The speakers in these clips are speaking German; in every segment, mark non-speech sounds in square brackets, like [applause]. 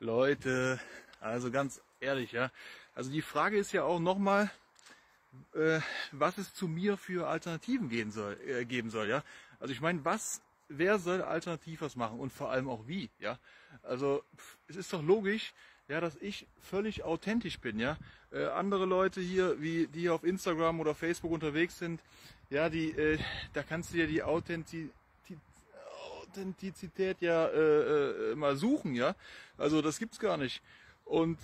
Leute, also ganz ehrlich, ja. Also die Frage ist ja auch nochmal, äh, was es zu mir für Alternativen geben soll, äh, geben soll, ja. Also ich meine, was, wer soll alternativ was machen und vor allem auch wie, ja. Also pff, es ist doch logisch, ja, dass ich völlig authentisch bin, ja. Äh, andere Leute hier, wie die auf Instagram oder Facebook unterwegs sind, ja, die, äh, da kannst du ja die Authentizität Authentizität ja äh, äh, mal suchen, ja. Also das gibt's gar nicht. Und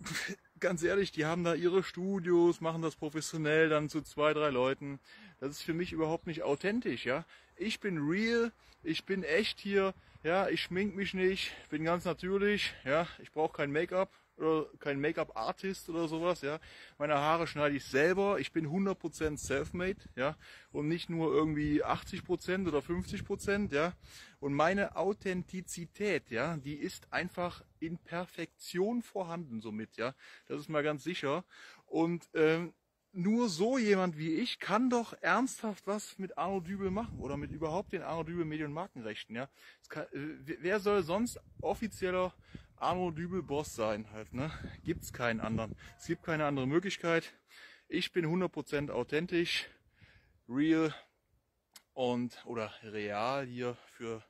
[laughs] ganz ehrlich, die haben da ihre Studios, machen das professionell dann zu zwei, drei Leuten. Das ist für mich überhaupt nicht authentisch, ja. Ich bin real, ich bin echt hier, ja, ich schmink mich nicht, bin ganz natürlich, ja, ich brauche kein Make-up oder kein Make-up-Artist oder sowas, ja. Meine Haare schneide ich selber, ich bin 100% self-made, ja, und nicht nur irgendwie 80% oder 50%, ja. Und meine Authentizität, ja, die ist einfach in Perfektion vorhanden somit, ja. Das ist mal ganz sicher. Und ähm, nur so jemand wie ich kann doch ernsthaft was mit Arno Dübel machen oder mit überhaupt den Arno Dübel Medien- und Markenrechten, ja. Kann, äh, wer soll sonst offizieller Arno Dübel Boss sein halt, ne? Gibt's keinen anderen. Es gibt keine andere Möglichkeit. Ich bin 100% authentisch, real und oder real hier für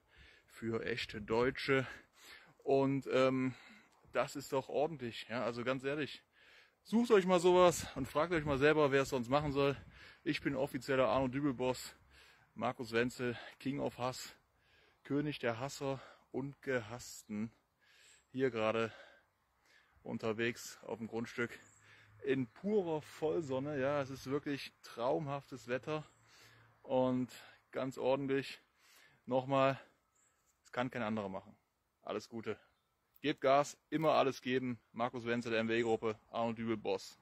für echte Deutsche und ähm, das ist doch ordentlich, ja. Also ganz ehrlich, Sucht euch mal sowas und fragt euch mal selber, wer es sonst machen soll. Ich bin offizieller Arno Dübel Boss, Markus Wenzel, King of Hass, König der Hasser und Gehassten. Hier gerade unterwegs auf dem Grundstück in purer Vollsonne. Ja, es ist wirklich traumhaftes Wetter und ganz ordentlich. Nochmal, es kann kein anderer machen. Alles Gute. Gebt Gas, immer alles geben. Markus Wenzel der MW-Gruppe, Arno Dübel Boss.